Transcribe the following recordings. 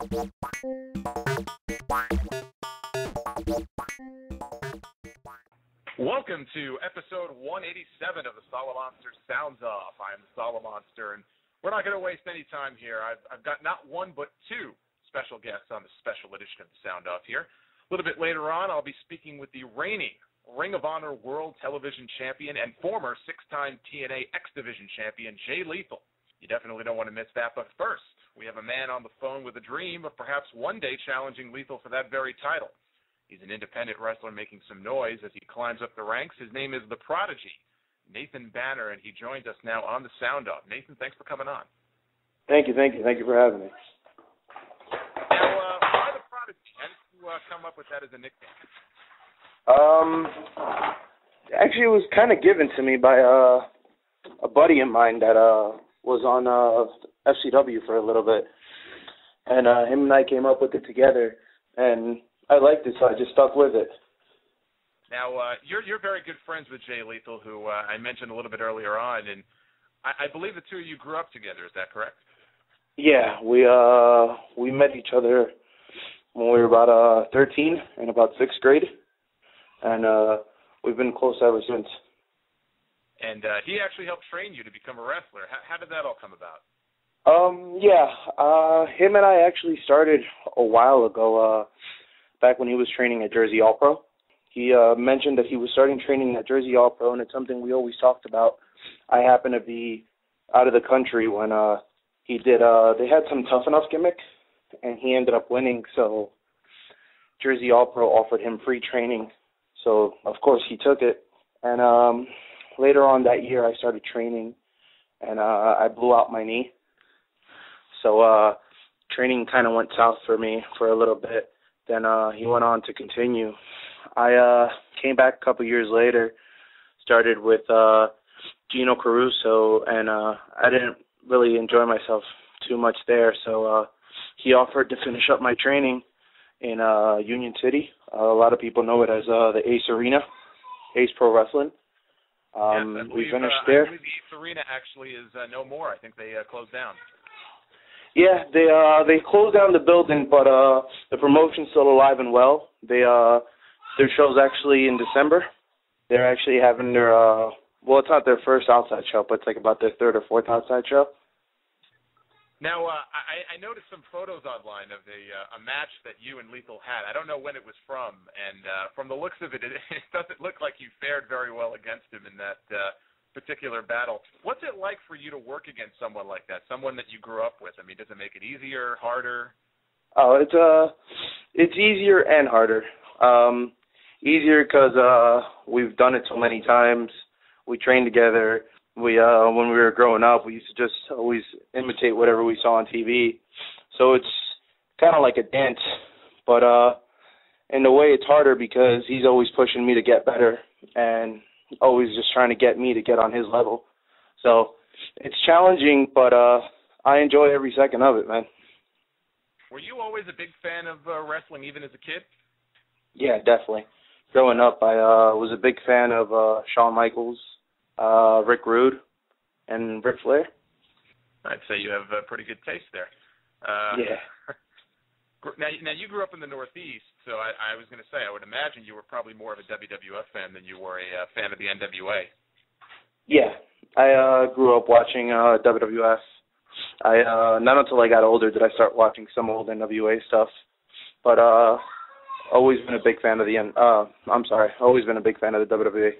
Welcome to episode 187 of the Solomonster Sounds Off. I am the Solomonster, and we're not going to waste any time here. I've, I've got not one but two special guests on the special edition of the Sound Off here. A little bit later on, I'll be speaking with the reigning Ring of Honor World Television Champion and former six-time TNA X Division Champion Jay Lethal. You definitely don't want to miss that. But first, we have a man on the phone with a dream of perhaps one day challenging Lethal for that very title. He's an independent wrestler making some noise as he climbs up the ranks. His name is The Prodigy, Nathan Banner, and he joins us now on the Sound Off. Nathan, thanks for coming on. Thank you, thank you, thank you for having me. Now, uh, why The Prodigy? How did you uh, come up with that as a nickname? Um, actually, it was kind of given to me by uh, a buddy of mine that uh was on uh FCW for a little bit, and uh him and I came up with it together, and I liked it, so I just stuck with it. Now, uh, you're you're very good friends with Jay Lethal, who uh, I mentioned a little bit earlier on, and I, I believe the two of you grew up together. Is that correct? Yeah, we uh we met each other when we were about uh 13 in about sixth grade, and uh we've been close ever since. And uh, he actually helped train you to become a wrestler. How, how did that all come about? Um, yeah, uh, him and I actually started a while ago, uh, back when he was training at Jersey All Pro. He uh, mentioned that he was starting training at Jersey All Pro, and it's something we always talked about. I happened to be out of the country when uh, he did. Uh, they had some tough enough gimmick, and he ended up winning. So Jersey All Pro offered him free training. So of course he took it, and um, later on that year I started training, and uh, I blew out my knee. So uh, training kind of went south for me for a little bit. Then uh, he went on to continue. I uh, came back a couple years later, started with uh, Gino Caruso, and uh, I didn't really enjoy myself too much there. So uh, he offered to finish up my training in uh, Union City. Uh, a lot of people know it as uh, the Ace Arena, Ace Pro Wrestling. Um, yes, I we finished uh, there. I believe the Ace Arena actually is uh, no more. I think they uh, closed down. Yeah, they uh they closed down the building, but uh the promotion's still alive and well. They uh their show's actually in December. They're actually having their uh well, it's not their first outside show, but it's like about their third or fourth outside show. Now, uh, I, I noticed some photos online of a uh, a match that you and Lethal had. I don't know when it was from, and uh, from the looks of it, it, it doesn't look like you fared very well against him in that uh, particular battle. What's it like for you to work against someone like that, someone that you grew up with? I mean, does it make it easier, harder? Oh, it's uh it's easier and harder. Um easier cuz uh we've done it so many times. We train together. We uh when we were growing up, we used to just always imitate whatever we saw on TV. So it's kind of like a dance, but uh in a way it's harder because he's always pushing me to get better and always just trying to get me to get on his level. So it's challenging, but uh I enjoy every second of it, man. Were you always a big fan of uh, wrestling, even as a kid? Yeah, definitely. Growing up, I uh was a big fan of uh Shawn Michaels, uh Rick Rude, and Ric Flair. I'd say you have a pretty good taste there. Uh, yeah. Now, now you grew up in the Northeast, so I, I was going to say I would imagine you were probably more of a WWF fan than you were a uh, fan of the NWA. Yeah, I uh grew up watching uh WWF. I uh not until I got older did I start watching some old NWA stuff, but uh always been a big fan of the N. Uh, I'm sorry, always been a big fan of the WWE.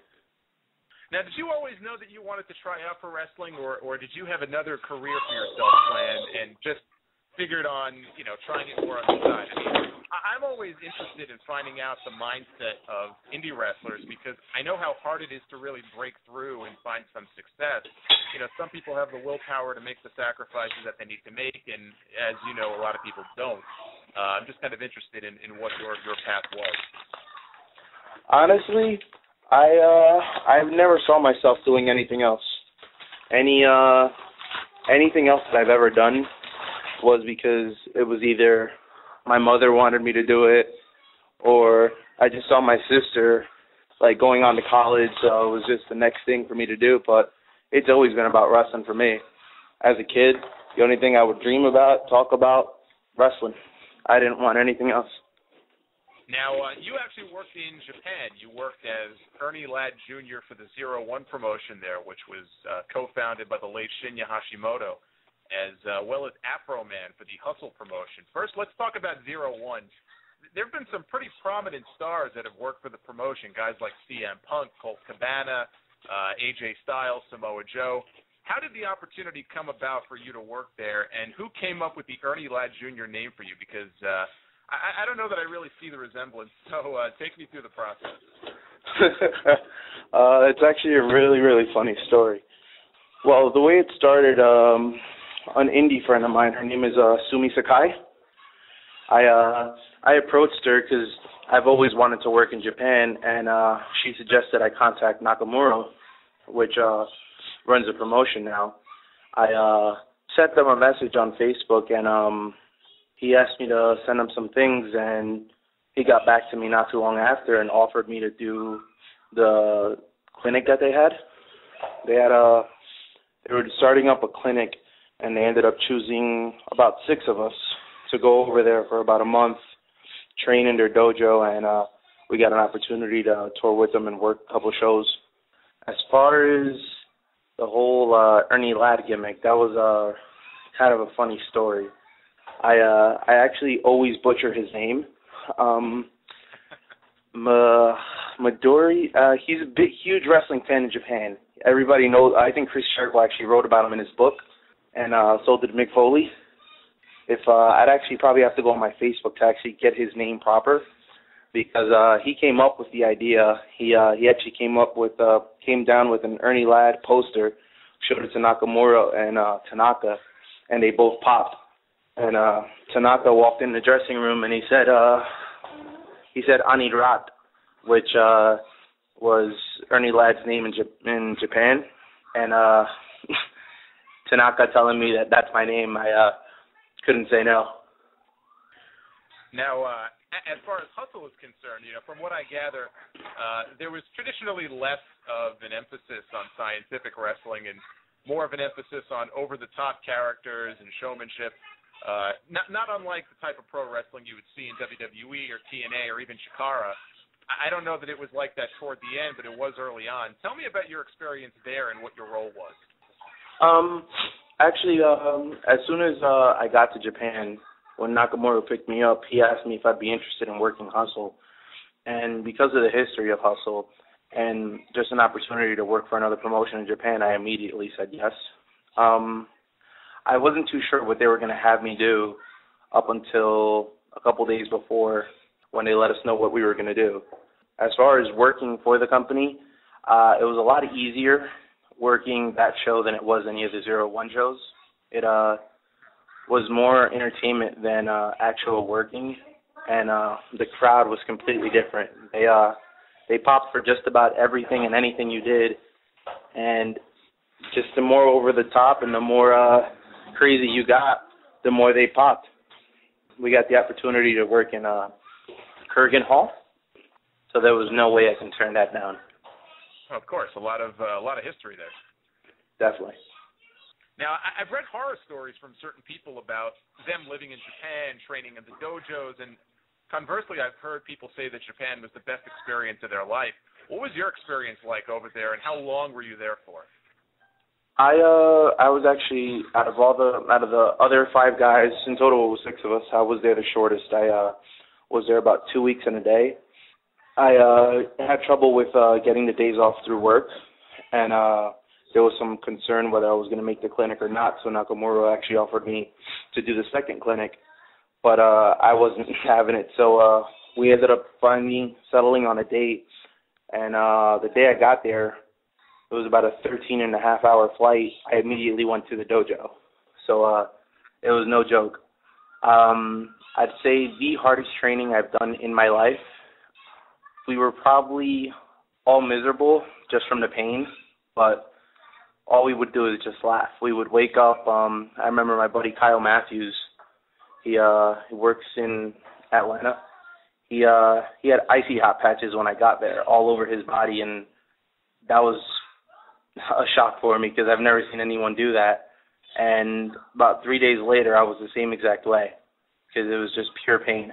Now, did you always know that you wanted to try out for wrestling, or or did you have another career for yourself planned and just figured on you know trying it more on the side? I mean, I'm always interested in finding out the mindset of indie wrestlers because I know how hard it is to really break through and find some success. You know, some people have the willpower to make the sacrifices that they need to make, and as you know, a lot of people don't. Uh, I'm just kind of interested in, in what your your path was. Honestly, I uh I've never saw myself doing anything else. Any uh anything else that I've ever done was because it was either my mother wanted me to do it or I just saw my sister like going on to college, so it was just the next thing for me to do, but it's always been about wrestling for me. As a kid, the only thing I would dream about, talk about, wrestling. I didn't want anything else. Now, uh, you actually worked in Japan. You worked as Ernie Ladd Jr. for the Zero One promotion there, which was uh, co-founded by the late Shinya Hashimoto, as uh, well as Afro Man for the Hustle promotion. First, let's talk about Zero One. There have been some pretty prominent stars that have worked for the promotion, guys like CM Punk, Colt Cabana, uh, AJ Styles, Samoa Joe. How did the opportunity come about for you to work there, and who came up with the Ernie Ladd Jr. name for you? Because uh, I, I don't know that I really see the resemblance. So uh, take me through the process. uh, it's actually a really, really funny story. Well, the way it started, um, an indie friend of mine, her name is uh, Sumi Sakai. I uh, I approached her because I've always wanted to work in Japan, and uh, she suggested I contact Nakamura, which uh, runs a promotion now. I uh, sent them a message on Facebook, and um, he asked me to send him some things, and he got back to me not too long after and offered me to do the clinic that they had. They had a they were starting up a clinic, and they ended up choosing about six of us to go over there for about a month, train in their dojo, and uh, we got an opportunity to tour with them and work a couple shows. As far as the whole uh, Ernie Ladd gimmick, that was uh, kind of a funny story. I uh I actually always butcher his name. Um Ma Midori, uh he's a big huge wrestling fan in Japan. Everybody knows I think Chris Jericho actually wrote about him in his book and uh so did Mick Foley. If uh I'd actually probably have to go on my Facebook to actually get his name proper because uh he came up with the idea. He uh he actually came up with uh came down with an Ernie Ladd poster, showed it to Nakamura and uh Tanaka and they both popped and uh Tanaka walked in the dressing room and he said uh he said Anirat, which uh was Ernie Ladd's name in J- in Japan and uh Tanaka telling me that that's my name I uh couldn't say no. Now uh as far as hustle is concerned, you know, from what I gather, uh, there was traditionally less of an emphasis on scientific wrestling and more of an emphasis on over-the-top characters and showmanship. Uh, not not unlike the type of pro wrestling you would see in WWE or TNA or even Chikara. I don't know that it was like that toward the end, but it was early on. Tell me about your experience there and what your role was. Um, actually, um, as soon as uh, I got to Japan, when Nakamura picked me up, he asked me if I'd be interested in working Hustle, and because of the history of Hustle and just an opportunity to work for another promotion in Japan, I immediately said yes. Um, I wasn't too sure what they were going to have me do up until a couple days before when they let us know what we were going to do. As far as working for the company, uh, it was a lot easier working that show than it was any of the zero one shows. It uh, was more entertainment than uh, actual working, and uh, the crowd was completely different. They uh, they popped for just about everything and anything you did, and just the more over the top and the more uh, crazy you got, the more they popped. We got the opportunity to work in uh, Korakuen Hall, so there was no way I can turn that down. Of course, a lot of uh, a lot of history there. Definitely. Now, I've read horror stories from certain people about them living in Japan, training in the dojos, and conversely, I've heard people say that Japan was the best experience of their life. What was your experience like over there, and how long were you there for? I uh I was actually out of all the out of the other five guys in total it was six of us. I was there the shortest. I uh was there about two weeks and a day. I uh had trouble with uh getting the days off through work and uh there was some concern whether I was gonna make the clinic or not, so Nakamura actually offered me to do the second clinic. But uh I wasn't having it. So uh we ended up finally settling on a date and uh the day I got there it was about a 13 and a half hour flight. I immediately went to the dojo. So uh it was no joke. Um I'd say the hardest training I've done in my life. We were probably all miserable just from the pain, but all we would do is just laugh. We would wake up um I remember my buddy Kyle Matthews, he uh he works in Atlanta. He uh he had icy hot patches when I got there all over his body and that was a shock for me because I've never seen anyone do that. And about three days later, I was the same exact way. because it was just pure pain.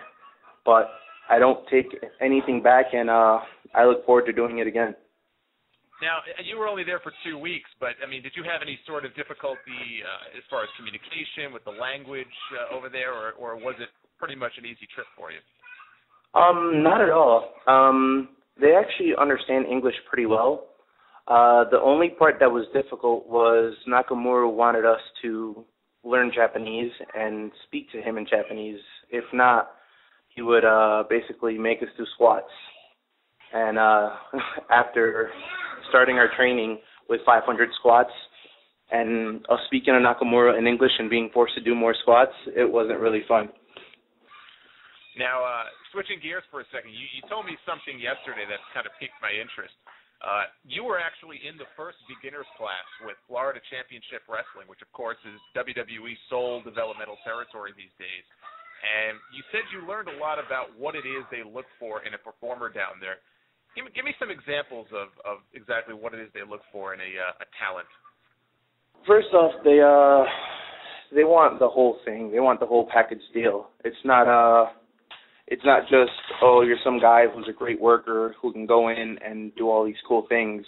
But I don't take anything back, and uh, I look forward to doing it again. Now, you were only there for two weeks, but I mean, did you have any sort of difficulty uh, as far as communication with the language uh, over there, or, or was it pretty much an easy trip for you? Um, not at all. Um, they actually understand English pretty well. Uh, the only part that was difficult was Nakamura wanted us to learn Japanese and speak to him in Japanese. If not, he would uh, basically make us do squats. And uh, after starting our training with 500 squats and us speaking to Nakamura in English and being forced to do more squats, it wasn't really fun. Now, uh, switching gears for a second, you, you told me something yesterday that kind of piqued my interest. Uh, you were actually in the first beginners class with Florida Championship Wrestling, which of course is WWE's sole developmental territory these days. And you said you learned a lot about what it is they look for in a performer down there. Give me, give me some examples of, of exactly what it is they look for in a, uh, a talent. First off, they uh they want the whole thing. They want the whole package deal. It's not uh it's not just oh you're some guy who's a great worker who can go in and do all these cool things.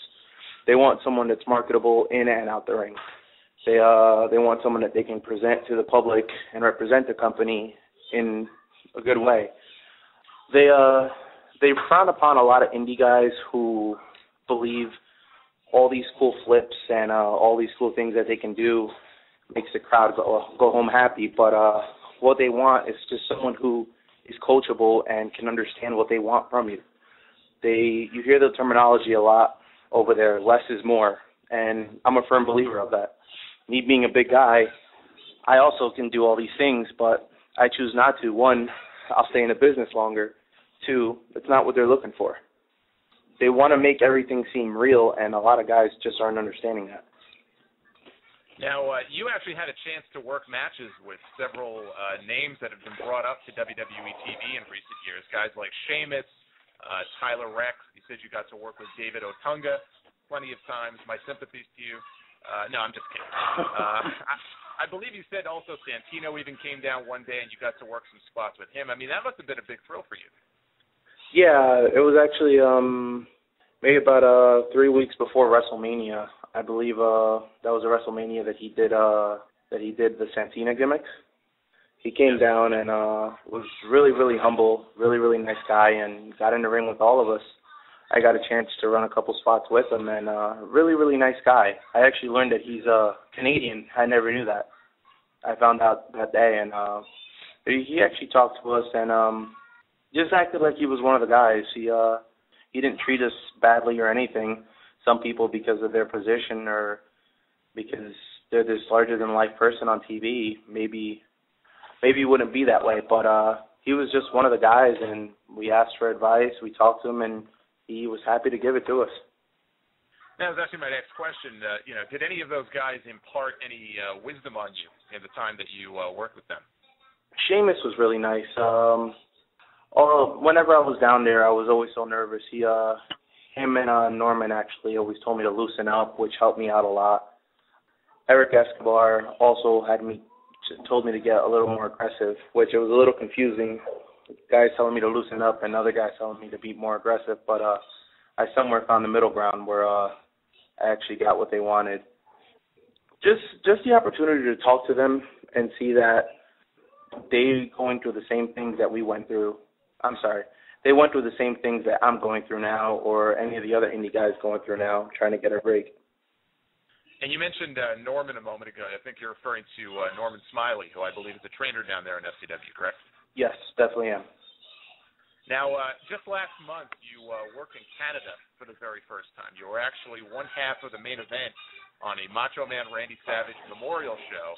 They want someone that's marketable in and out the ring. They uh they want someone that they can present to the public and represent the company in a good way. They uh they frown upon a lot of indie guys who believe all these cool flips and uh all these cool things that they can do makes the crowd go go home happy, but uh what they want is just someone who is coachable and can understand what they want from you. They you hear the terminology a lot over there, less is more, and I'm a firm believer of that. Me being a big guy, I also can do all these things, but I choose not to. One, I'll stay in the business longer. Two, it's not what they're looking for. They want to make everything seem real, and a lot of guys just aren't understanding that. Now, uh, you actually had a chance to work matches with several uh, names that have been brought up to WWE TV in recent years. Guys like Sheamus, uh, Tyler Reks. You said you got to work with David Otunga plenty of times. My sympathies to you. Uh, no, I'm just kidding. Uh, I, I believe you said also Santino even came down one day and you got to work some spots with him. I mean, that must have been a big thrill for you. Yeah, it was actually um maybe about uh three weeks before WrestleMania. I believe uh that was a WrestleMania that he did uh that he did the Santina gimmicks. He came down and uh was really really humble, really really nice guy, and got in the ring with all of us. I got a chance to run a couple spots with him, and uh really really nice guy. I actually learned that he's uh Canadian. I never knew that. I found out that day, and uh he actually talked to us and um just acted like he was one of the guys. He uh he didn't treat us badly or anything some people because of their position or because they're this larger than life person on TV, maybe maybe wouldn't be that way. But uh he was just one of the guys and we asked for advice, we talked to him and he was happy to give it to us. That was actually my next question. Uh, you know, did any of those guys impart any uh, wisdom on you in the time that you uh, worked with them? Sheamus was really nice. Um, whenever I was down there, I was always so nervous. He uh, him and uh, Norman actually always told me to loosen up, which helped me out a lot. Eric Escobar also had me told me to get a little more aggressive, which it was a little confusing. Guys telling me to loosen up and other guys telling me to be more aggressive, but uh I somewhere found the middle ground where uh I actually got what they wanted. Just just the opportunity to talk to them and see that they going through the same things that we went through. I'm sorry they went through the same things that I'm going through now, or any of the other indie guys going through now, trying to get a break. And you mentioned uh, Norman a moment ago. I think you're referring to uh, Norman Smiley, who I believe is a trainer down there in FCW, correct? Yes, definitely am. Now, uh, just last month, you uh, worked in Canada for the very first time. You were actually one half of the main event on a Macho Man Randy Savage memorial show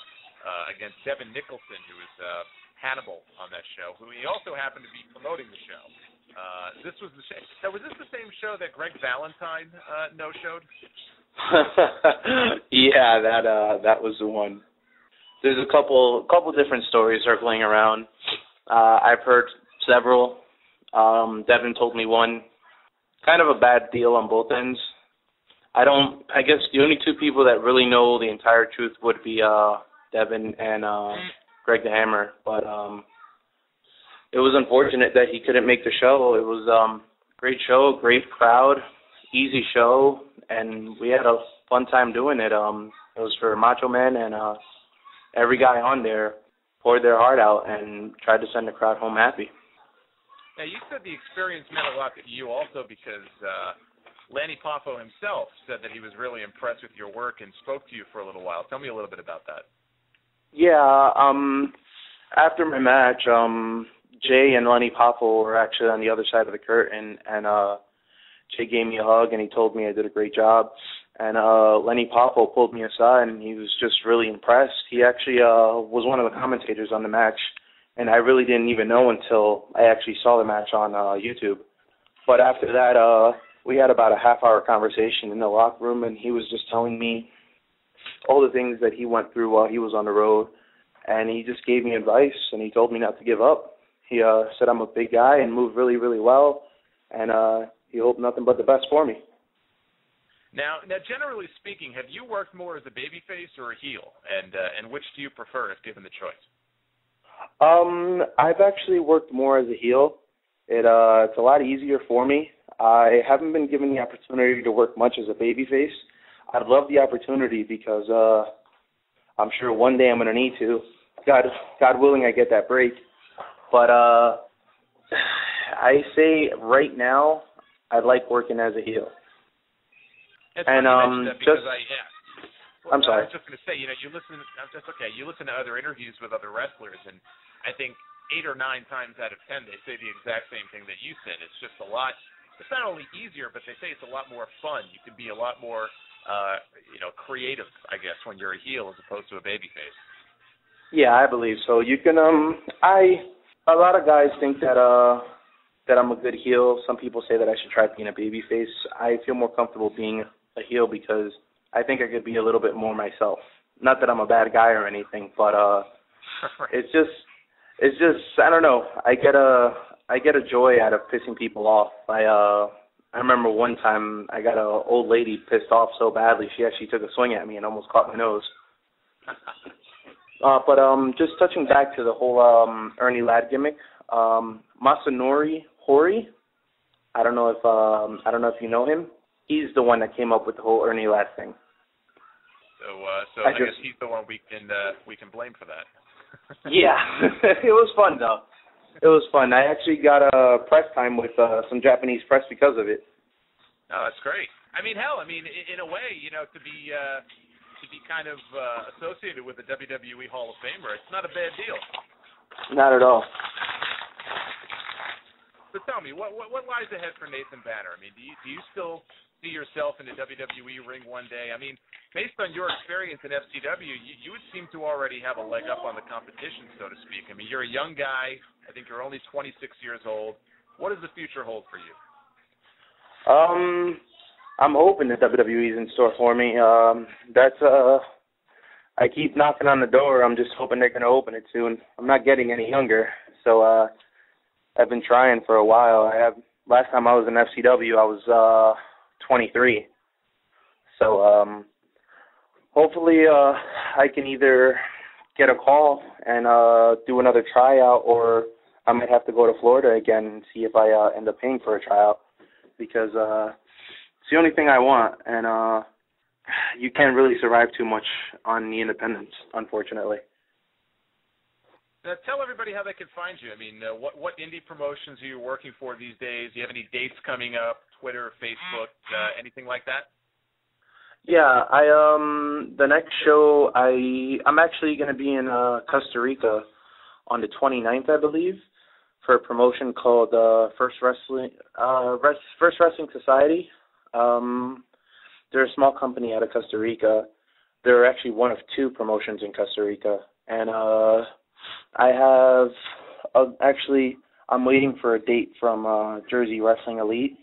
uh, against Devin Nicholson, who is uh, Hannibal on that show, who he also happened to be promoting the show. Uh, this was the same. Now, was this the same show that Greg Valentine uh, no showed? yeah, that uh, that was the one. There's a couple couple different stories circling around. Uh, I've heard several. Um, Devin told me one. Kind of a bad deal on both ends. I don't. I guess the only two people that really know the entire truth would be uh, Devin and uh, Greg the Hammer. But um, it was unfortunate that he couldn't make the show. It was um great show, great crowd, easy show, and we had a fun time doing it. Um, it was for Macho Man, and uh, every guy on there poured their heart out and tried to send the crowd home happy. Now you said the experience meant a lot to you also because uh, Lanny Poffo himself said that he was really impressed with your work and spoke to you for a little while. Tell me a little bit about that. Yeah, um, after my match, um, Jay and Lenny Poffo were actually on the other side of the curtain, and uh, Jay gave me a hug and he told me I did a great job. And uh, Lenny Poffo pulled me aside and he was just really impressed. He actually uh, was one of the commentators on the match, and I really didn't even know until I actually saw the match on uh, YouTube. But after that, uh, we had about a half hour conversation in the locker room, and he was just telling me all the things that he went through while he was on the road, and he just gave me advice, and he told me not to give up. He uh, said I'm a big guy and move really, really well, and uh, he hoped nothing but the best for me. Now, now, generally speaking, have you worked more as a babyface or a heel, and uh, and which do you prefer if given the choice? Um, I've actually worked more as a heel. It uh, it's a lot easier for me. I haven't been given the opportunity to work much as a babyface. I'd love the opportunity because uh, I'm sure one day I'm going to need to. God, God willing, I get that break. But uh, I say right now, I like working as a heel. It's and um, just I, yeah. Well, I'm sorry. I was just going to say, you know, you listen. That's okay. You listen to other interviews with other wrestlers, and I think eight or nine times out of ten they say the exact same thing that you said. It's just a lot. It's not only easier, but they say it's a lot more fun. You can be a lot more, uh, you know, creative, I guess, when you're a heel as opposed to a babyface. Yeah, I believe so. You can. Um, I. A lot of guys think that uh that I'm a good heel. Some people say that I should try being a babyface. I feel more comfortable being a heel because I think I could be a little bit more myself. Not that I'm a bad guy or anything, but uh it's just it's just I don't know. I get a I get a joy out of pissing people off. I uh I remember one time I got a old lady pissed off so badly she actually took a swing at me and almost caught my nose. uh but um just touching back to the whole um Ernie Ladd gimmick, um Masanori Hori, I don't know if um I don't know if you know him. He's the one that came up with the whole Ernie Ladd thing. So uh so I I, just- guess he's the one we can uh we can blame for that. Yeah, it was fun though. It was fun. I actually got a press time with uh, some Japanese press because of it. Oh, that's great. I mean, hell, I mean, in, in a way, you know, to be uh, to be kind of uh, associated with the WWE Hall of Famer, it's not a bad deal. Not at all. So tell me, what what, what lies ahead for Nathan Banner? I mean, do you do you still see yourself in the WWE ring one day? I mean, based on your experience in FCW, you, you would seem to already have a leg up on the competition, so to speak. I mean, you're a young guy. I think you're only 26 years old. What does the future hold for you? Um, I'm hoping that WWE is in store for me. Um, that's uh, I keep knocking on the door. I'm just hoping they're gonna open it soon. I'm not getting any younger, so uh, I've been trying for a while. I have last time I was in FCW, I was uh 23. So um, hopefully uh, I can either get a call and uh do another tryout, or I might have to go to Florida again and see if I uh, end up paying for a tryout because uh it's the only thing I want and uh you can't really survive too much on the independents, unfortunately. Now, tell everybody how they can find you. I mean, uh, what what indie promotions are you working for these days? Do you have any dates coming up? Twitter, Facebook, uh, anything like that? Yeah, I um the next show I I'm actually going to be in uh Costa Rica on the 29th, I believe, for a promotion called uh First Wrestling uh Res- First Wrestling Society. Um they're a small company out of Costa Rica. They're actually one of two promotions in Costa Rica and uh I have uh, actually I'm waiting for a date from uh Jersey Wrestling Elite.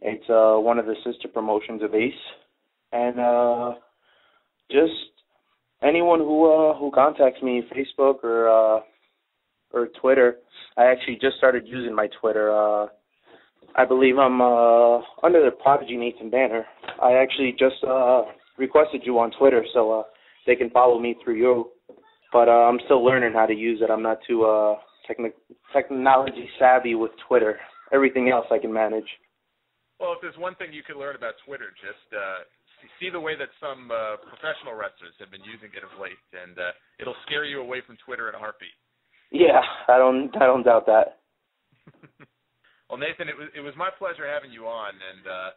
It's uh one of the sister promotions of Ace and uh just anyone who uh who contacts me Facebook or uh or Twitter. I actually just started using my Twitter. Uh I believe I'm uh under the Prodigy Nathan Banner. I actually just uh requested you on Twitter so uh they can follow me through you. But uh I'm still learning how to use it. I'm not too uh techni- technology savvy with Twitter. Everything else I can manage. Well, if there's one thing you can learn about Twitter, just uh, see the way that some uh, professional wrestlers have been using it of late, and uh, it'll scare you away from Twitter in a heartbeat. Yeah, I don't, I don't doubt that. well, Nathan, it was it was my pleasure having you on, and uh,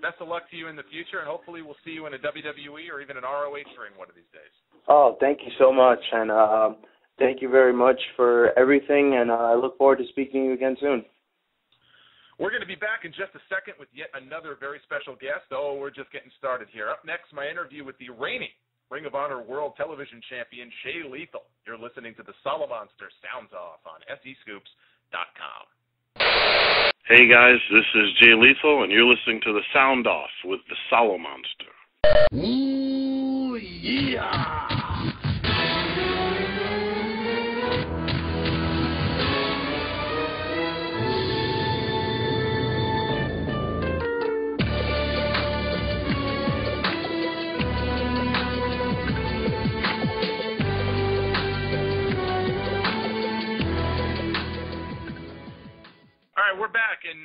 best of luck to you in the future, and hopefully we'll see you in a WWE or even an ROH ring one of these days. Oh, thank you so much, and uh, thank you very much for everything, and uh, I look forward to speaking to you again soon. We're going to be back in just a second with yet another very special guest. Oh, we're just getting started here. Up next, my interview with the reigning Ring of Honor World Television Champion Jay Lethal. You're listening to the Solomonster Sounds Off on SEScoops.com. Hey guys, this is Jay Lethal, and you're listening to the Sound Off with the Solomonster. Ooh, yeah!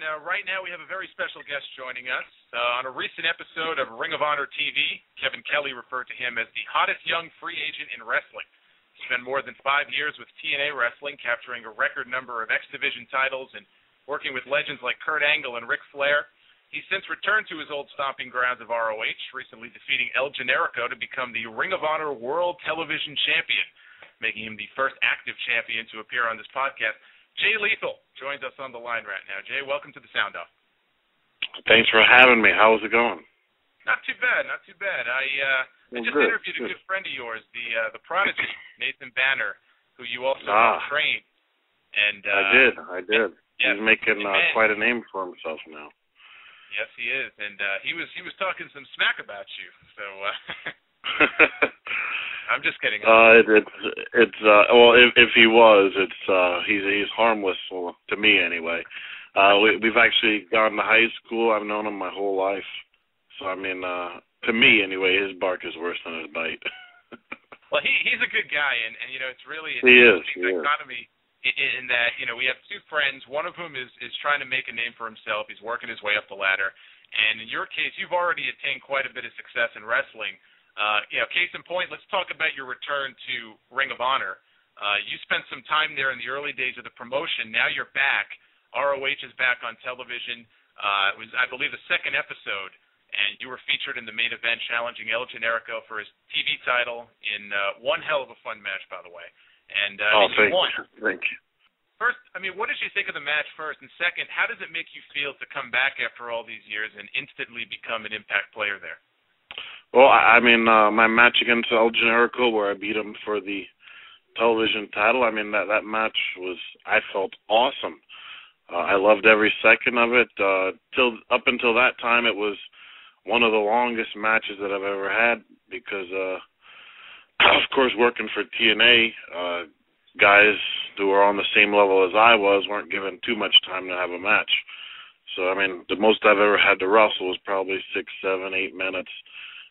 Uh, right now we have a very special guest joining us. Uh, on a recent episode of Ring of Honor TV, Kevin Kelly referred to him as the hottest young free agent in wrestling. He spent more than five years with TNA Wrestling, capturing a record number of X Division titles and working with legends like Kurt Angle and Ric Flair. He's since returned to his old stomping grounds of ROH, recently defeating El Generico to become the Ring of Honor World Television Champion, making him the first active champion to appear on this podcast. Jay Lethal joins us on the line right now. Jay, welcome to the Sound Off. Thanks for having me. How's it going? Not too bad, not too bad. I uh well, I just good, interviewed good. a good friend of yours, the uh the prodigy, Nathan Banner, who you also ah, trained. And uh I did, I did. Yeah, He's making uh, quite a name for himself now. Yes, he is. And uh he was he was talking some smack about you. So uh I'm just kidding. Uh, it, it's it's uh, well, if if he was, it's uh, he's he's harmless well, to me anyway. Uh, we, we've actually gone to high school. I've known him my whole life, so I mean, uh, to me anyway, his bark is worse than his bite. well, he he's a good guy, and and you know, it's really he is he dichotomy. Is. In, in that, you know, we have two friends. One of whom is is trying to make a name for himself. He's working his way up the ladder, and in your case, you've already attained quite a bit of success in wrestling. Uh, you know, case in point, let's talk about your return to Ring of Honor. Uh, you spent some time there in the early days of the promotion. Now you're back. ROH is back on television. Uh, it was, I believe, the second episode, and you were featured in the main event, challenging El Generico for his TV title in uh, one hell of a fun match, by the way. And uh, oh, and thank won. Thank you. First, I mean, what did you think of the match first? And second, how does it make you feel to come back after all these years and instantly become an impact player there? Well, I, I mean, uh, my match against El Generico, where I beat him for the television title. I mean, that that match was I felt awesome. Uh, I loved every second of it. Uh, till up until that time, it was one of the longest matches that I've ever had because, uh, of course, working for TNA, uh, guys who were on the same level as I was weren't given too much time to have a match. So I mean, the most I've ever had to wrestle was probably six, seven, eight minutes.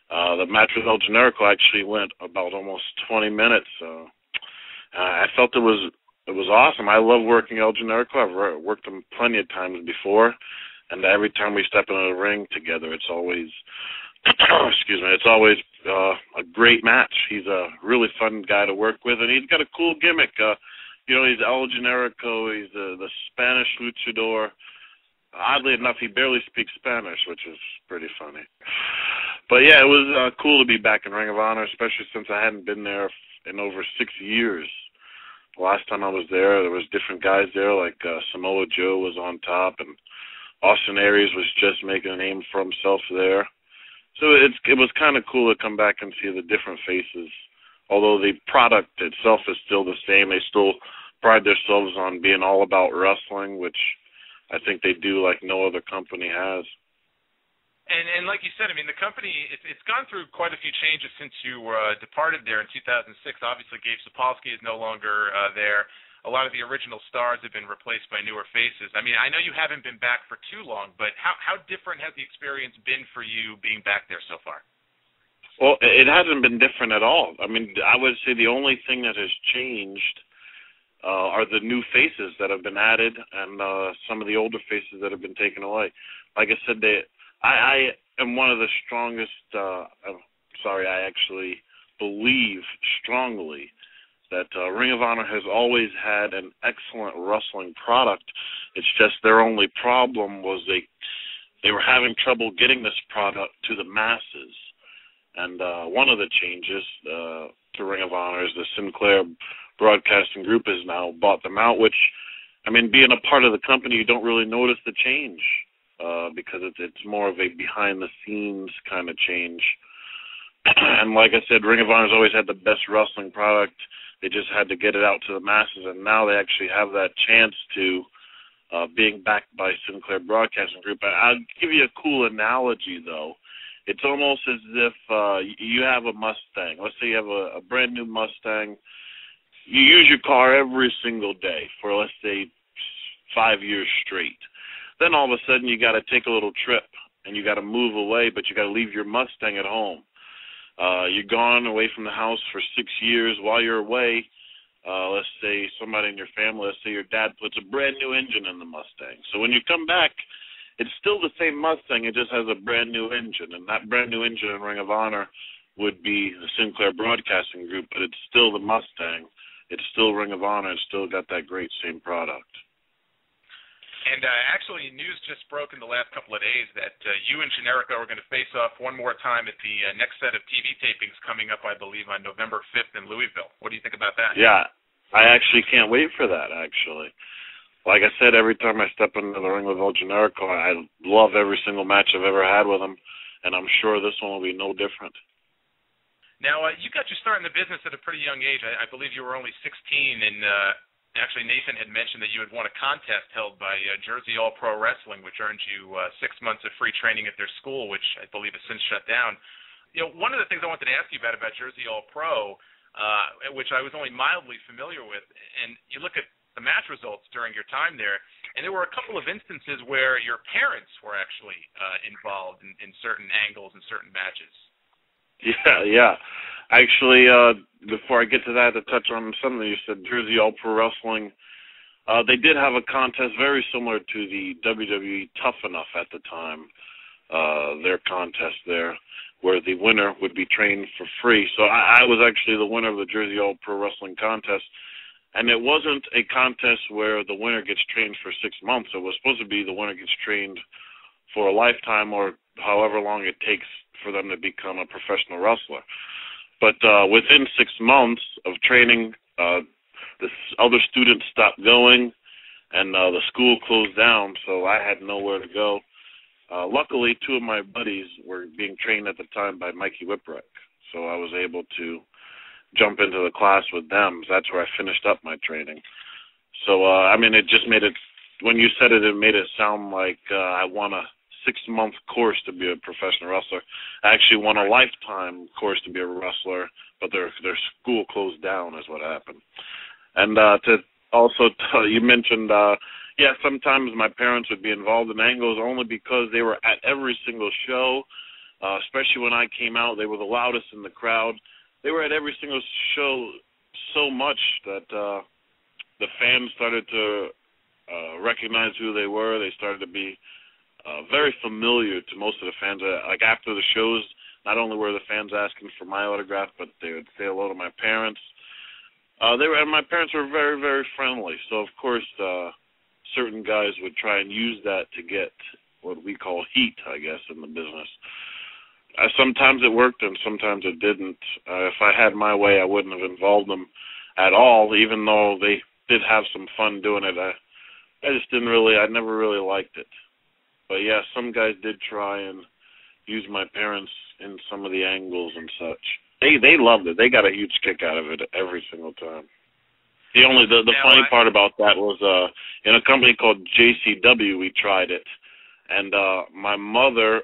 The match with El Generico actually went about almost 20 minutes. So uh, I felt it was it was awesome. I love working El Generico. I've worked him plenty of times before, and every time we step into the ring together, it's always excuse me, it's always uh, a great match. He's a really fun guy to work with, and he's got a cool gimmick. Uh, you know, he's El Generico. He's the the Spanish luchador. Oddly enough, he barely speaks Spanish, which is pretty funny. But yeah, it was uh, cool to be back in Ring of Honor, especially since I hadn't been there in over six years. The last time I was there, there was different guys there, like uh, Samoa Joe was on top, and Austin Aries was just making a name for himself there. So it's it was kind of cool to come back and see the different faces. Although the product itself is still the same, they still pride themselves on being all about wrestling, which I think they do like no other company has. And and like you said, I mean, the company it's it's gone through quite a few changes since you uh, departed there in 2006. Obviously, Gabe Sapolsky is no longer uh, there. A lot of the original stars have been replaced by newer faces. I mean, I know you haven't been back for too long, but how how different has the experience been for you being back there so far? Well, it hasn't been different at all. I mean, I would say the only thing that has changed uh, are the new faces that have been added and uh, some of the older faces that have been taken away. Like I said, they, I, I am one of the strongest. Uh, I'm sorry, I actually believe strongly that uh, Ring of Honor has always had an excellent wrestling product. It's just their only problem was they they were having trouble getting this product to the masses. And uh, one of the changes uh, to Ring of Honor is the Sinclair Broadcasting Group has now bought them out. Which, I mean, being a part of the company, you don't really notice the change uh, because it's it's more of a behind the scenes kind of change. and like I said, Ring of Honor's always had the best wrestling product they just had to get it out to the masses, and now they actually have that chance to, uh, being backed by Sinclair Broadcasting Group. I'll give you a cool analogy, though. It's almost as if uh, you have a Mustang. Let's say you have a, a brand new Mustang. You use your car every single day for, let's say, five years straight. Then all of a sudden you got to take a little trip and you got to move away, but you got to leave your Mustang at home uh, you're gone away from the house for six years. While you're away, uh, let's say somebody in your family, let's say your dad puts a brand new engine in the Mustang. So when you come back, it's still the same Mustang. It just has a brand new engine, and that brand new engine in Ring of Honor would be the Sinclair Broadcasting Group, but it's still the Mustang. It's still Ring of Honor. It's still got that great same product. And uh, actually, news just broke in the last couple of days that uh, you and Generico are going to face off one more time at the uh, next set of TV tapings coming up, I believe, on November 5th in Louisville. What do you think about that? Yeah, I actually can't wait for that. Actually, like I said, every time I step into the ring with El Generico, I love every single match I've ever had with him, and I'm sure this one will be no different. Now, uh, you got your start in the business at a pretty young age. I, I believe you were only 16, and uh, Actually, Nathan had mentioned that you had won a contest held by uh, Jersey All Pro Wrestling, which earned you uh, six months of free training at their school, which I believe has since shut down. You know, one of the things I wanted to ask you about about Jersey All Pro, uh, which I was only mildly familiar with, and you look at the match results during your time there, and there were a couple of instances where your parents were actually uh, involved in, in certain angles and certain matches. Yeah, yeah. Actually, uh, before I get to that, to touch on something you said, Jersey All Pro Wrestling, uh, they did have a contest very similar to the WWE Tough Enough at the time, uh, their contest there, where the winner would be trained for free. So I, I was actually the winner of the Jersey All Pro Wrestling contest. And it wasn't a contest where the winner gets trained for six months. It was supposed to be the winner gets trained for a lifetime or however long it takes for them to become a professional wrestler. But uh, within six months of training, uh, the other students stopped going, and uh, the school closed down, so I had nowhere to go. Uh, luckily, two of my buddies were being trained at the time by Mikey Whipwreck, so I was able to jump into the class with them. That's where I finished up my training. So, uh, I mean, it just made it. When you said it, it made it sound like uh, I won a six month course to be a professional wrestler. I actually won a lifetime course to be a wrestler, but their their school closed down is what happened. And uh to also tell you mentioned uh yeah, sometimes my parents would be involved in angles only because they were at every single show. Uh especially when I came out, they were the loudest in the crowd. They were at every single show so much that uh the fans started to uh recognize who they were. They started to be uh, very familiar to most of the fans. Uh, like after the shows, not only were the fans asking for my autograph, but they would say hello to my parents. Uh, they were, and my parents were very, very friendly. So of course, uh, certain guys would try and use that to get what we call heat, I guess, in the business. Uh, sometimes it worked, and sometimes it didn't. Uh, if I had my way, I wouldn't have involved them at all, even though they did have some fun doing it. I, I just didn't really, I never really liked it. But yeah, some guys did try and use my parents in some of the angles and such. They they loved it. They got a huge kick out of it every single time. The only the the now funny I, part about that was uh in a company called JCW we tried it, and uh my mother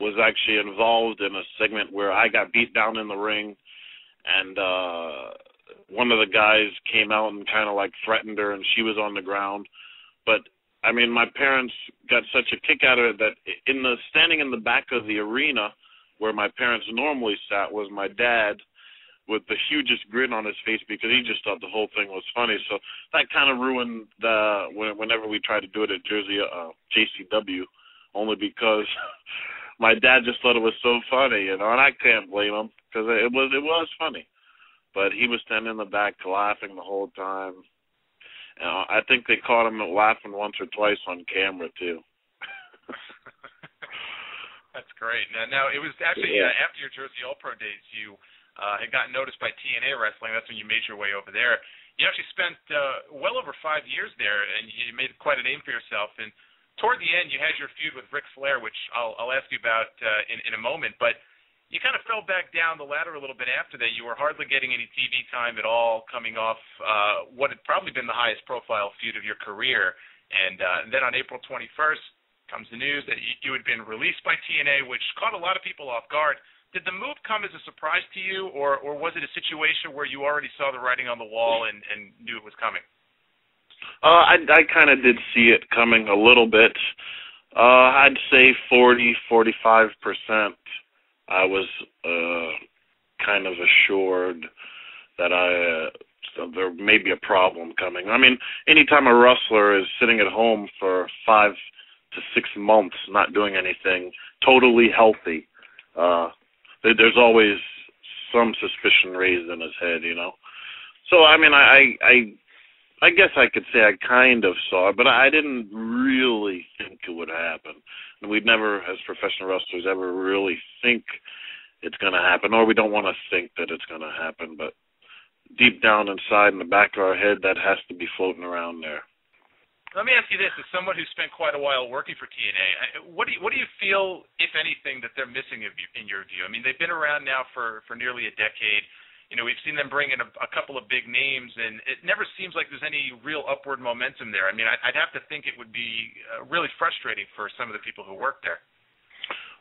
was actually involved in a segment where I got beat down in the ring, and uh one of the guys came out and kind of like threatened her, and she was on the ground. But I mean, my parents got such a kick out of it that in the standing in the back of the arena where my parents normally sat was my dad with the hugest grin on his face because he just thought the whole thing was funny. So that kind of ruined the whenever we tried to do it at Jersey uh, JCW, only because my dad just thought it was so funny, you know, and I can't blame him because it was it was funny, but he was standing in the back laughing the whole time. Uh, I think they caught him laughing once or twice on camera too. That's great. Now, now it was actually yeah. uh, after your Jersey All Pro days, you uh, had gotten noticed by TNA Wrestling. That's when you made your way over there. You actually spent uh, well over five years there, and you made quite a name for yourself. And toward the end, you had your feud with Ric Flair, which I'll, I'll ask you about uh, in, in a moment. But you kind of fell back down the ladder a little bit after that. You were hardly getting any TV time at all, coming off uh, what had probably been the highest profile feud of your career. And, uh, and then on April 21st, comes the news that you had been released by TNA, which caught a lot of people off guard. Did the move come as a surprise to you, or or was it a situation where you already saw the writing on the wall and and knew it was coming? Uh, I I kind of did see it coming a little bit. Uh, I'd say forty, forty-five percent. I was uh, kind of assured that I uh, so there may be a problem coming. I mean, anytime a wrestler is sitting at home for five to six months not doing anything, totally healthy, uh, there's always some suspicion raised in his head, you know. So I mean, I I I guess I could say I kind of saw it, but I didn't really think it would happen. And we'd never, as professional wrestlers, ever really think it's going to happen, or we don't want to think that it's going to happen. But deep down inside, in the back of our head, that has to be floating around there. Let me ask you this: as someone who spent quite a while working for TNA, what do you, what do you feel, if anything, that they're missing in your view? I mean, they've been around now for for nearly a decade. You know, we've seen them bring in a, a couple of big names, and it never seems like there's any real upward momentum there. I mean, I'd, I'd have to think it would be uh, really frustrating for some of the people who work there.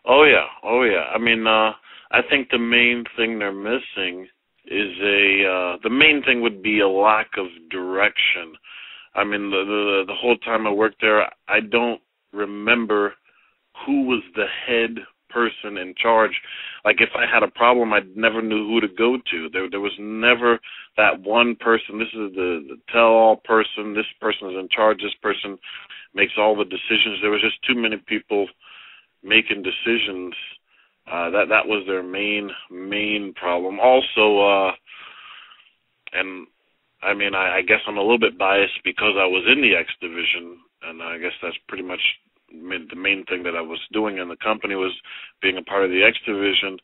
Oh yeah, oh yeah. I mean, uh I think the main thing they're missing is a uh the main thing would be a lack of direction I mean, the, the the whole time I worked there, I don't remember who was the head person in charge. Like if I had a problem, I never knew who to go to. There there was never that one person. This is the, the tell all person. This person is in charge. This person makes all the decisions. There was just too many people making decisions. Uh, that that was their main main problem. Also, uh, and I mean, I, I guess I'm a little bit biased because I was in the X division, and I guess that's pretty much the main thing that I was doing in the company was being a part of the X division.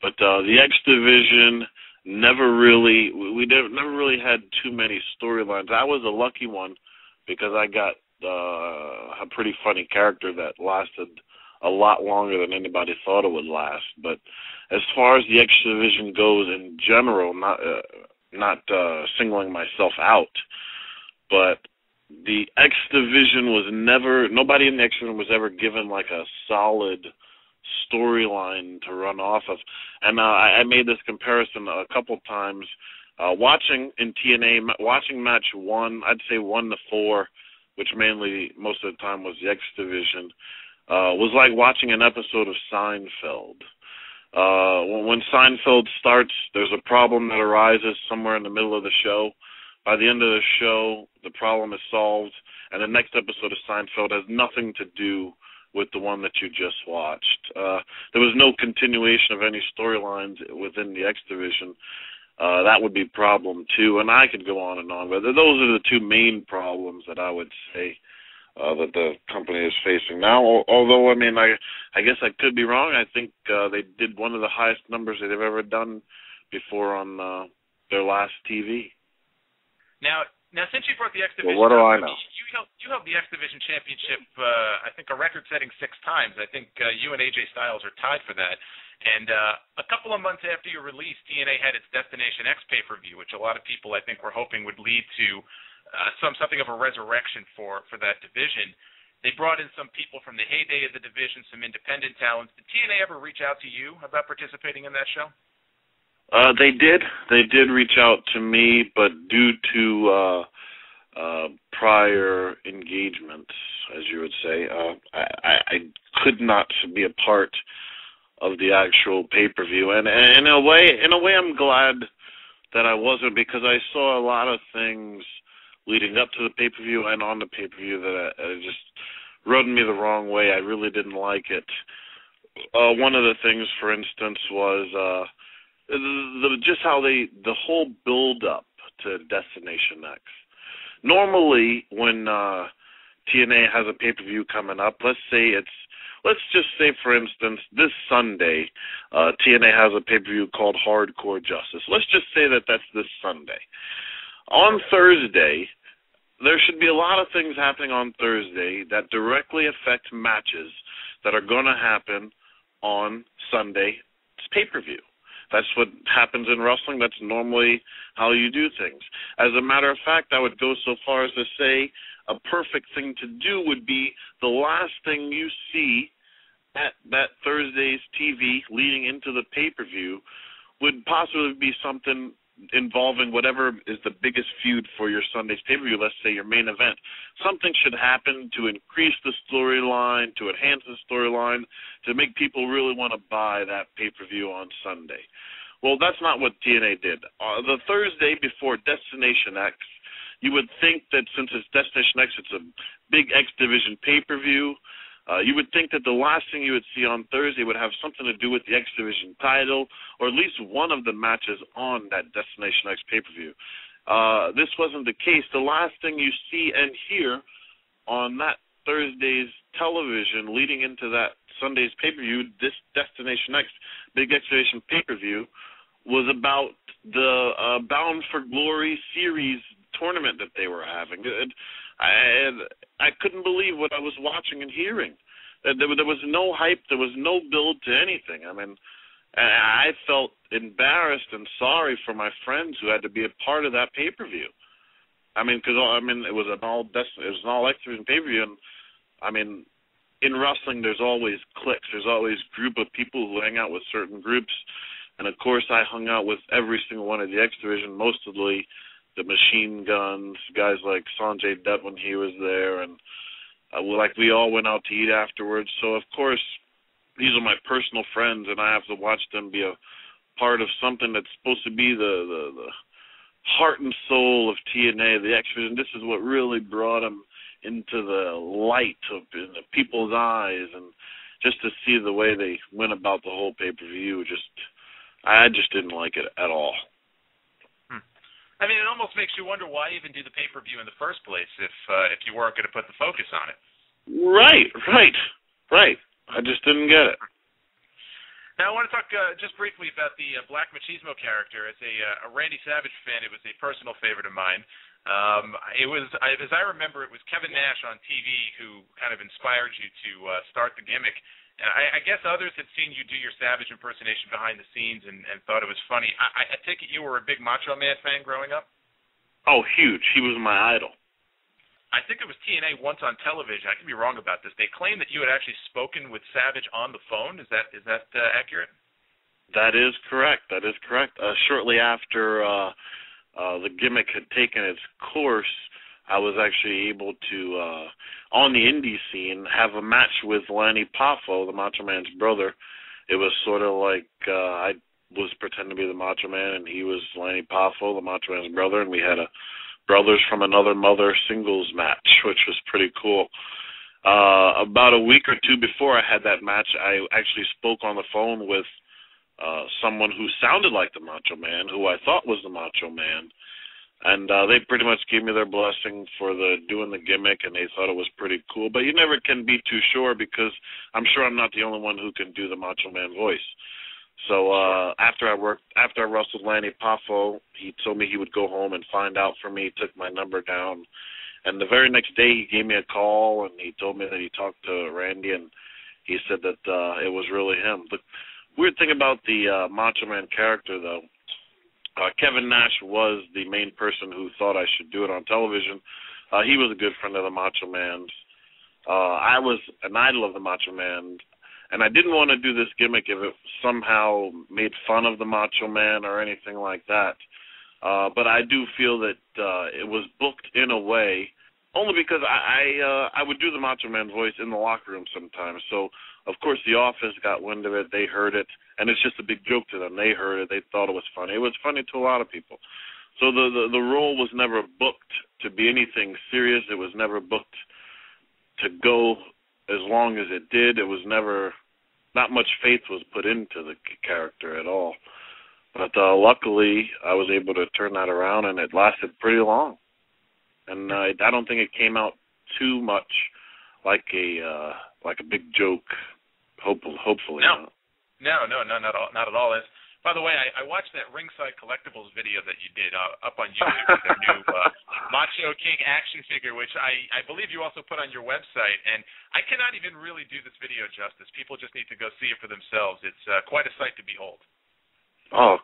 But uh, the X division never really, we never really had too many storylines. I was a lucky one because I got uh, a pretty funny character that lasted a lot longer than anybody thought it would last. But as far as the X division goes in general, not uh, not uh, singling myself out, but the X division was never nobody in the X division was ever given like a solid storyline to run off of. And uh, I, I made this comparison a couple times. Uh, watching in TNA, watching match one, I'd say one to four, which mainly most of the time was the X division, uh, was like watching an episode of Seinfeld. Uh, when Seinfeld starts, there's a problem that arises somewhere in the middle of the show. By the end of the show, the problem is solved, and the next episode of Seinfeld has nothing to do with the one that you just watched. Uh, there was no continuation of any storylines within the X division. Uh, that would be problem two, and I could go on and on, but those are the two main problems that I would say uh, that the company is facing now. Although, I mean, I I guess I could be wrong. I think uh, they did one of the highest numbers that they've ever done before on uh, their last TV. Now, now since you brought the X Division, well, what do I know? You held you held the X Division championship. Uh, I think a record-setting six times. I think uh, you and AJ Styles are tied for that. And uh, a couple of months after your release, TNA had its Destination X pay-per-view, which a lot of people I think were hoping would lead to uh, some something of a resurrection for for that division. They brought in some people from the heyday of the division, some independent talents. Did TNA ever reach out to you about participating in that show? Uh, they did. They did reach out to me, but due to uh, uh, prior engagements, as you would say, uh, I, I could not be a part of the actual pay per view. And, and in a way, in a way, I'm glad that I wasn't because I saw a lot of things leading up to the pay per view and on the pay per view that I, I just rubbed me the wrong way. I really didn't like it. Uh, one of the things, for instance, was uh, the, the, just how they the whole build up to Destination X. Normally, when uh, TNA has a pay per view coming up, let's say it's let's just say, for instance, this Sunday, uh, TNA has a pay per view called Hardcore Justice. Let's just say that that's this Sunday. On Thursday, there should be a lot of things happening on Thursday that directly affect matches that are going to happen on Sunday's pay per view. That's what happens in wrestling. That's normally how you do things. As a matter of fact, I would go so far as to say a perfect thing to do would be the last thing you see at that Thursday's TV leading into the pay per view would possibly be something involving whatever is the biggest feud for your Sunday's pay per view, let's say your main event. Something should happen to increase the storyline, to enhance the storyline, to make people really want to buy that pay per view on Sunday. Well, that's not what TNA did. Uh, the Thursday before Destination X, you would think that since it's Destination X, it's a big X Division pay per view. Uh, you would think that the last thing you would see on Thursday would have something to do with the X Division title, or at least one of the matches on that Destination X pay per view. Uh, this wasn't the case. The last thing you see and hear on that Thursday's television leading into that Sunday's pay per view, this Destination X Big X Division pay per view, was about the uh, Bound for Glory series tournament that they were having. It, I I couldn't believe what I was watching and hearing. There, there was no hype. There was no build to anything. I mean, I felt embarrassed and sorry for my friends who had to be a part of that pay per view. I mean, because I mean, it was an all it was an all X-Division pay per view, and I mean, in wrestling, there's always cliques. There's always group of people who hang out with certain groups, and of course, I hung out with every single one of the X Division, mostly the machine guns, guys like Sanjay Dutt when he was there, and uh, like we all went out to eat afterwards. So of course, these are my personal friends, and I have to watch them be a part of something that's supposed to be the the, the heart and soul of TNA, the X Division. This is what really brought them into the light of in the people's eyes, and just to see the way they went about the whole pay per view, just I just didn't like it at all. I mean, it almost makes you wonder why even do the pay per view in the first place if uh, if you weren't going to put the focus on it. Right, right, right. I just didn't get it. Now I want to talk uh, just briefly about the uh, Black Machismo character. As a, uh, a Randy Savage fan, it was a personal favorite of mine. Um, it was, I, as I remember, it was Kevin Nash on TV who kind of inspired you to uh, start the gimmick. I, I guess others had seen you do your Savage impersonation behind the scenes and, and thought it was funny. I, I take it you were a big Macho Man fan growing up. Oh, huge! He was my idol. I think it was TNA once on television. I could be wrong about this. They claimed that you had actually spoken with Savage on the phone. Is that is that uh, accurate? That is correct. That is correct. Uh, shortly after uh, uh, the gimmick had taken its course, I was actually able to, uh, on the indie scene, have a match with Lanny Poffo, the Macho Man's brother. It was sort of like uh, I was pretending to be the Macho Man, and he was Lanny Poffo, the Macho Man's brother, and we had a brothers from another mother singles match, which was pretty cool. Uh, about a week or two before I had that match, I actually spoke on the phone with uh, someone who sounded like the Macho Man, who I thought was the Macho Man and uh, they pretty much gave me their blessing for the doing the gimmick, and they thought it was pretty cool. But you never can be too sure because I'm sure I'm not the only one who can do the Macho Man voice. So uh after I worked after I wrestled Lanny Poffo, he told me he would go home and find out for me, took my number down. And the very next day he gave me a call and he told me that he talked to Randy and he said that uh it was really him. The weird thing about the uh Macho Man character though uh, Kevin Nash was the main person who thought I should do it on television. Uh, he was a good friend of the Macho Man's. Uh, I was an idol of the Macho Man, and I didn't want to do this gimmick if it somehow made fun of the Macho Man or anything like that. Uh, but I do feel that uh, it was booked in a way only because I I, uh, I would do the Macho Man voice in the locker room sometimes. So of course the office got wind of it. They heard it, and it's just a big joke to them. They heard it. They thought it was funny. It was funny to a lot of people. So the the, the role was never booked to be anything serious. It was never booked to go as long as it did. It was never not much faith was put into the character at all. But uh, luckily, I was able to turn that around, and it lasted pretty long. And uh, I don't think it came out too much like a uh, like a big joke. Hopefully, hopefully no. not. No, no, no, not at all. Not at all. By the way, I, I watched that ringside collectibles video that you did uh, up on YouTube with the new uh, Macho King action figure, which I I believe you also put on your website. And I cannot even really do this video justice. People just need to go see it for themselves. It's uh, quite a sight to behold. Oh,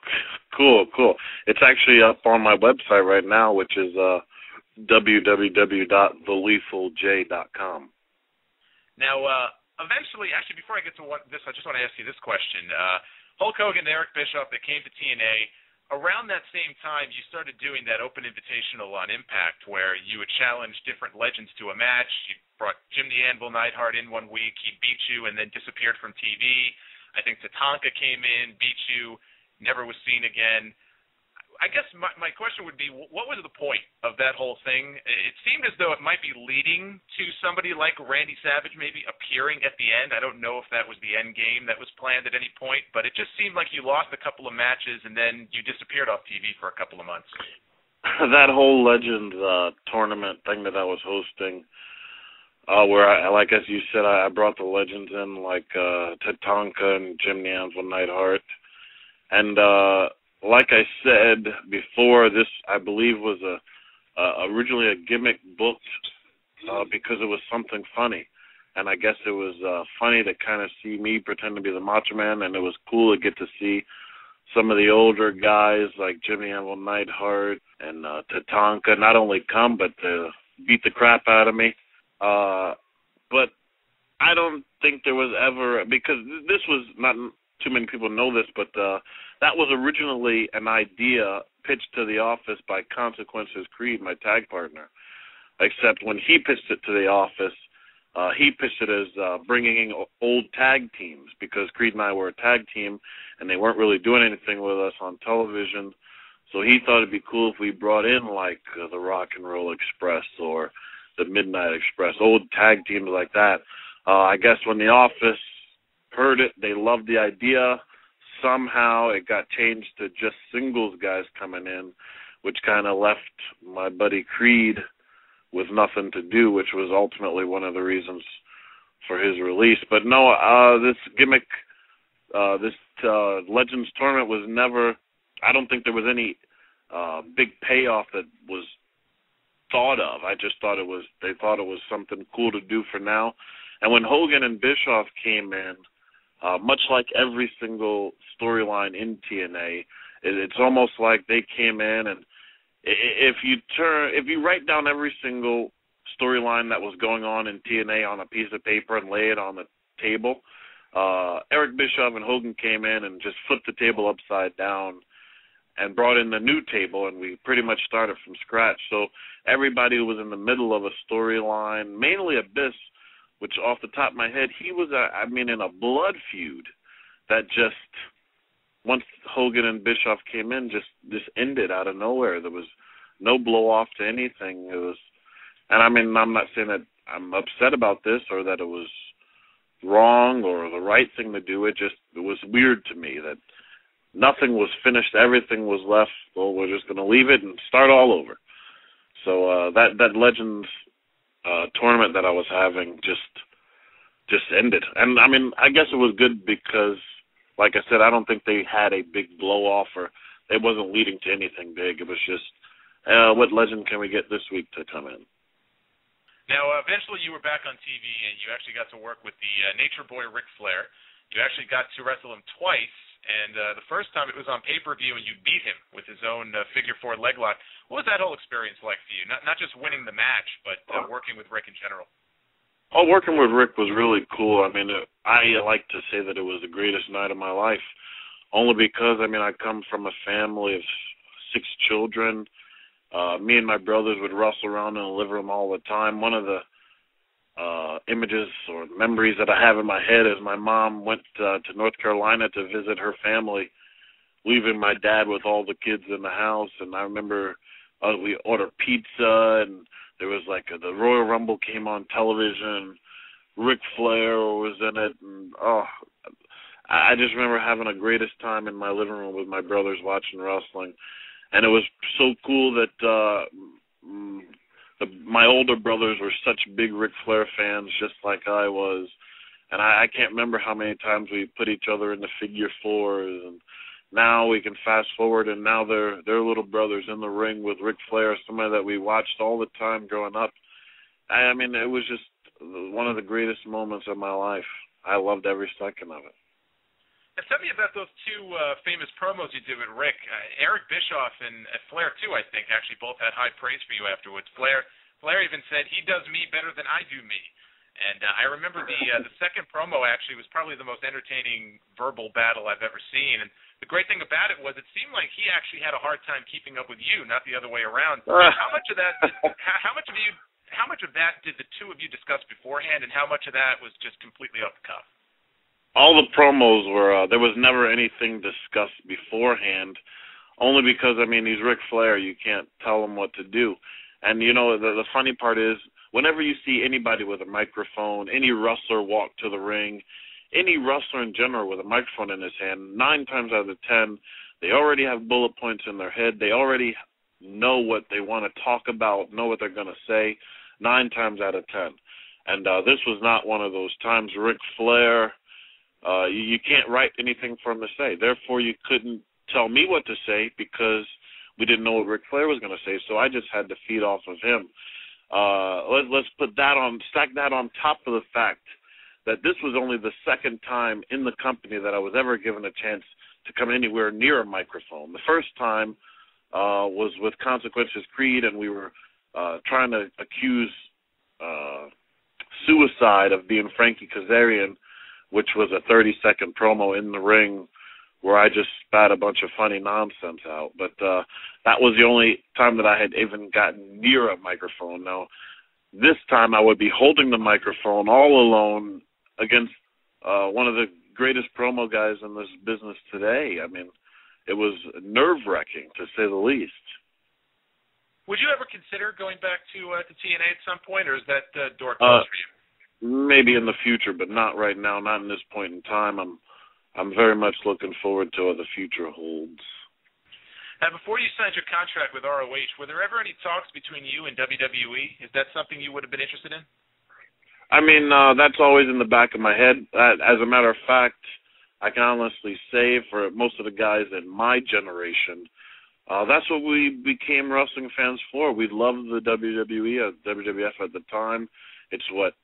cool, cool. It's actually up on my website right now, which is uh, www.thelethal.j.com. Now, uh, eventually, actually, before I get to what, this, I just want to ask you this question. Uh, Hulk Hogan and Eric Bischoff, they came to TNA. Around that same time, you started doing that open invitational on Impact, where you would challenge different legends to a match. You brought Jim the Anvil Neidhart in one week. He beat you and then disappeared from TV. I think Tatanka came in, beat you, never was seen again. I guess my, my question would be, what was the point of that whole thing? It seemed as though it might be leading to somebody like Randy Savage maybe appearing at the end. I don't know if that was the end game that was planned at any point, but it just seemed like you lost a couple of matches and then you disappeared off TV for a couple of months. that whole Legend uh, tournament thing that I was hosting, uh, where I, like as you said, I, brought the legends in like uh, Tatanka and Jim the Anvil Neidhart, and uh like I said before, this I believe was a uh, originally a gimmick booked uh, because it was something funny, and I guess it was uh, funny to kind of see me pretend to be the Macho Man, and it was cool to get to see some of the older guys like Jimmy Anvil Neidhart and uh, Tatanka not only come but to beat the crap out of me. Uh, but I don't think there was ever because this was not too many people know this, but uh, that was originally an idea pitched to the office by Consequences Creed, my tag partner. Except when he pitched it to the office, uh, he pitched it as uh, bringing in old tag teams because Creed and I were a tag team, and they weren't really doing anything with us on television. So he thought it'd be cool if we brought in like uh, the Rock and Roll Express or the Midnight Express, old tag teams like that. Uh, I guess when the office heard it, they loved the idea somehow it got changed to just singles guys coming in, which kind of left my buddy Creed with nothing to do, which was ultimately one of the reasons for his release. But no, uh this gimmick uh this uh Legends tournament was never I don't think there was any uh big payoff that was thought of. I just thought it was they thought it was something cool to do for now. And when Hogan and Bischoff came in, uh, much like every single storyline in TNA, it, it's almost like they came in and if you turn if you write down every single storyline that was going on in TNA on a piece of paper and lay it on the table, uh, Eric Bischoff and Hogan came in and just flipped the table upside down and brought in the new table and we pretty much started from scratch. So everybody who was in the middle of a storyline, mainly Abyss, which off the top of my head, he was, a, I mean, in a blood feud that just once Hogan and Bischoff came in, just just ended out of nowhere. There was no blow off to anything. It was, and I mean, I'm not saying that I'm upset about this or that it was wrong or the right thing to do. It just it was weird to me that nothing was finished, everything was left. Well, we're just going to leave it and start all over. So uh, that that Legends uh, tournament that I was having just just ended. And I mean, I guess it was good because, like I said, I don't think they had a big blow off or it wasn't leading to anything big. It was just, uh, what legend can we get this week to come in? Now, uh, eventually, you were back on TV and you actually got to work with the uh, Nature Boy Ric Flair. You actually got to wrestle him twice, and uh, the first time it was on pay per view, and you beat him with his own uh, figure four leg lock. What was that whole experience like for you? Not not just winning the match, but uh, working with Ric in general. Oh, working with Ric was really cool. I mean, uh, I like to say that it was the greatest night of my life, only because I mean I come from a family of six children. Uh, me and my brothers would wrestle around in the living room all the time. One of the uh images or memories that I have in my head as my mom went uh, to North Carolina to visit her family, leaving my dad with all the kids in the house. And I remember uh, we ordered pizza, and there was like a, the Royal Rumble came on television. Ric Flair was in it, and oh, I just remember having the greatest time in my living room with my brothers watching wrestling, and it was so cool that uh the, my older brothers were such big Ric Flair fans, just like I was, and I, I can't remember how many times we put each other in the figure fours, and now we can fast forward, and now they're they're little brothers in the ring with Ric Flair, somebody that we watched all the time growing up. I, I mean, it was just one of the greatest moments of my life. I loved every second of it. And tell me about those two uh, famous promos you did with Ric. Uh, Eric Bischoff and uh, Flair too, I think, actually both had high praise for you afterwards. Flair, Flair even said he does me better than I do me. And uh, I remember the uh, the second promo actually was probably the most entertaining verbal battle I've ever seen. And the great thing about it was it seemed like he actually had a hard time keeping up with you, not the other way around. how much of that? How much of you? How much of that did the two of you discuss beforehand, and how much of that was just completely off the cuff? All the promos were uh, there was never anything discussed beforehand only because I mean he's Ric Flair you can't tell him what to do. And you know the the funny part is whenever you see anybody with a microphone any wrestler walk to the ring any wrestler in general with a microphone in his hand nine times out of ten they already have bullet points in their head. They already know what they want to talk about know what they're going to say nine times out of ten. And uh this was not one of those times. Ric Flair uh, you, you can't write anything for him to say. Therefore, you couldn't tell me what to say because we didn't know what Ric Flair was going to say. So I just had to feed off of him. Uh, let, let's put that on, stack that on top of the fact that this was only the second time in the company that I was ever given a chance to come anywhere near a microphone. The first time uh, was with Consequences Creed, and we were uh, trying to accuse uh, suicide of being Frankie Kazarian which was a 30 second promo in the ring where I just spat a bunch of funny nonsense out. But uh that was the only time that I had even gotten near a microphone. Now, this time I would be holding the microphone all alone against uh one of the greatest promo guys in this business today. I mean, it was nerve-wracking to say the least. Would you ever consider going back to uh, to TNA at some point, or is that uh, door closed uh, for you? Maybe in the future, but not right now, not in this point in time. I'm I'm very much looking forward to what the future holds. Now, before you signed your contract with ROH, were there ever any talks between you and WWE? Is that something you would have been interested in? I mean, uh, that's always in the back of my head. As a matter of fact, I can honestly say for most of the guys in my generation, uh, that's what we became wrestling fans for. We loved the WWE, uh, WWF at the time. It's what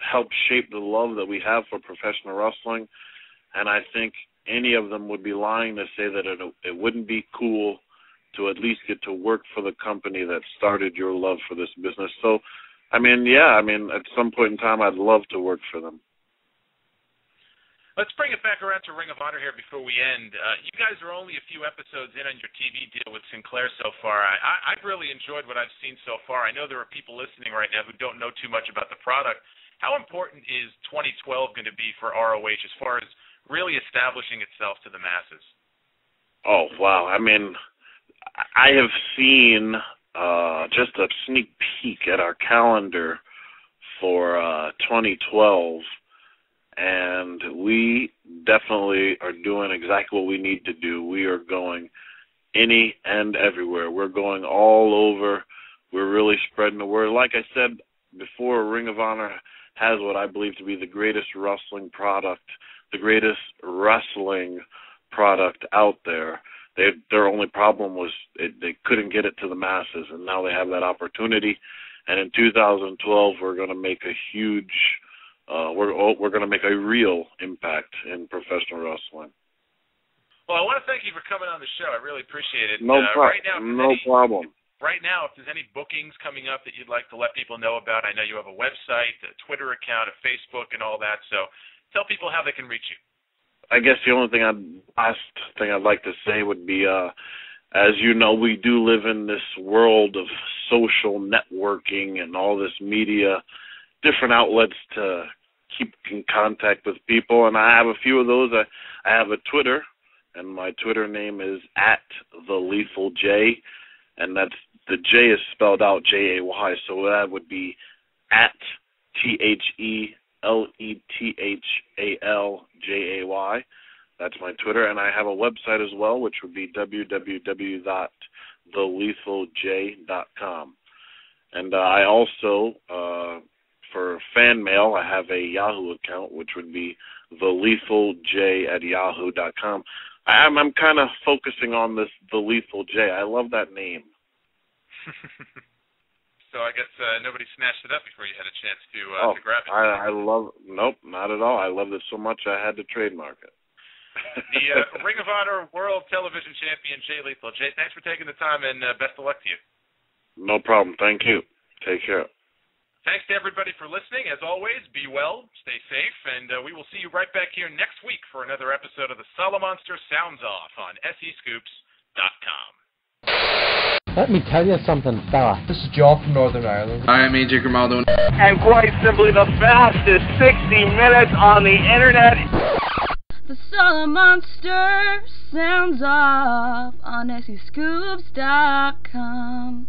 helped shape the love that we have for professional wrestling. And I think any of them would be lying to say that it it wouldn't be cool to at least get to work for the company that started your love for this business. So, I mean, yeah, I mean, at some point in time, I'd love to work for them. Let's bring it back around to Ring of Honor here before we end. Uh, you guys are only a few episodes in on your TV deal with Sinclair so far. I, I, I've really enjoyed what I've seen so far. I know there are people listening right now who don't know too much about the product. How important is 2012 going to be for ROH as far as really establishing itself to the masses? Oh wow! I mean, I have seen uh, just a sneak peek at our calendar for uh, 2012, and we definitely are doing exactly what we need to do. We are going any and everywhere. We're going all over. We're really spreading the word. Like I said before, Ring of Honor has what I believe to be the greatest wrestling product, the greatest wrestling product out there. They, their only problem was it, they couldn't get it to the masses, and now they have that opportunity. And in 2012, we're going to make a huge, uh, we're oh, we're going to make a real impact in professional wrestling. Well, I want to thank you for coming on the show. I really appreciate it. No, uh, pro- right now, no any, problem right now, if there's any bookings coming up that you'd like to let people know about, I know you have a website, a Twitter account, a Facebook, and all that. So tell people how they can reach you. I guess the only thing I'd last thing I'd like to say would be uh as you know, we do live in this world of social networking and all this media, different outlets to keep in contact with people. And I have a few of those. I, I have a Twitter, and my Twitter name is at the Lethal J, and that's the J is spelled out J A Y, so that would be at T H E L E T H A L J A Y. That's my Twitter, and I have a website as well, which would be www.thelethalj.com. And uh, I also, uh, for fan mail, I have a Yahoo account, which would be thelethalj at yahoo.com. I'm I'm kind of focusing on this the Lethal J. I love that name. So I guess uh, nobody snatched it up before you had a chance to uh, oh, to grab it. I, I love nope, not at all. I love it so much I had to trademark it. the uh, Ring of Honor World Television Champion Jay Lethal. Jay, thanks for taking the time and uh, best of luck to you. No problem. Thank you. Take care. Thanks to everybody for listening. As always, be well, stay safe, and uh, we will see you right back here next week for another episode of the Solomonster Sounds Off on SEScoops.com. Let me tell you something, fella. This is Joe from Northern Ireland. I am AJ Grimaldo. And quite simply the fastest 60 minutes on the internet. The Solomonster sounds off on SEScoops.com.